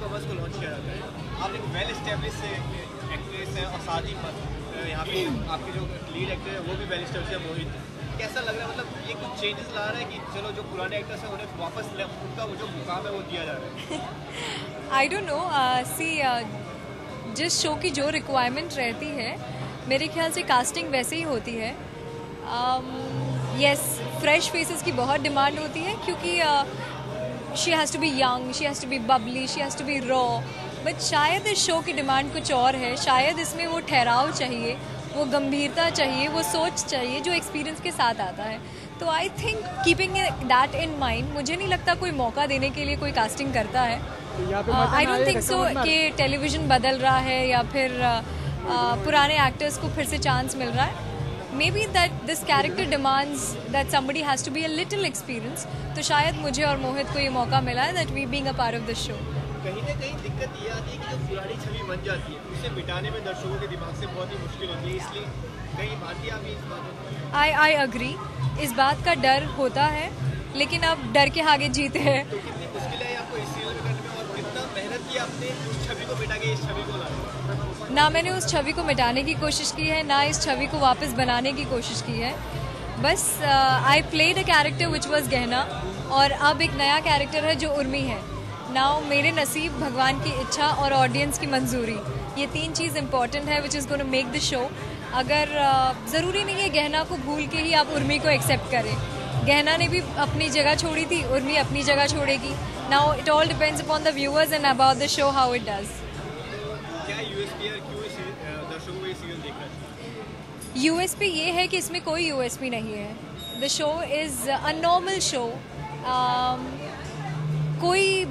Commerce को launch किया जाता है। आप एक वेल स्टेब्लिश एक्ट्रेस है और साथ ही यहाँ पे आपके जो लीड एक्टर है, वो भी वेल स्टेब्लिश है, मोहित। कैसा लग रहा है? मतलब ये कुछ चेंजेस ला रहा है कि चलो जो पुराने एक्टर्स हैं, उन्हें वापस उनका वो जो मुकाम है, वो दिया जा रहा है? आई डोंट नो सी जिस शो की जो रिक्वायरमेंट रहती है, मेरे ख्याल से कास्टिंग वैसे ही होती है। यस फ्रेश फेसेस की बहुत डिमांड होती है, क्योंकि she has to be young she has to be bubbly she has to be raw but शायद इस शो की डिमांड कुछ और है। शायद इसमें वो ठहराव चाहिए वो गंभीरता चाहिए वो सोच चाहिए जो एक्सपीरियंस के साथ आता है। तो I think keeping that in mind मुझे नहीं लगता कोई मौका देने के लिए कोई कास्टिंग करता है। आई डोंट थिंक सो कि टेलीविज़न बदल रहा है या फिर uh, uh, पुराने एक्टर्स को फिर से चांस मिल रहा है। Be that this character demands that somebody has to be a little experience तो शायद मुझे और मोहित को ये मौका मिला है that we being a part of this show कहीं ना कहीं दिक्कत ये आती है कि जो पुरानी छवि बन जाती है उसे मिटाने में दर्शकों के दिमाग से बहुत ही मुश्किल होती है इसलिए कहीं मानती आप इस बात आई आई अग्री इस बात का डर होता है लेकिन अब डर के आगे जीते हैं। तो कितनी मुश्किल है आपको इस सीरियल में करने में और कितना मेहनत की ना मैंने उस छवि को मिटाने की कोशिश की है, ना इस छवि को वापस बनाने की कोशिश की है। बस I played a character which was Gehna और अब एक नया कैरेक्टर है जो उर्मी है। नाउ मेरे नसीब, भगवान की इच्छा और ऑडियंस की मंजूरी। ये तीन चीज़ इंपॉर्टेंट है which is gonna make the show अगर ज़रूरी नहीं है गहना को भूल के ही आप उर्मी को एक्सेप्ट करें। गहना ने भी अपनी जगह छोड़ी थी उर्मी अपनी जगह छोड़ेगी। Now it all depends upon the viewers and about the show how it does USP ये है? कि इसमें कोई यूएसपी नहीं है। The show is a normal show कोई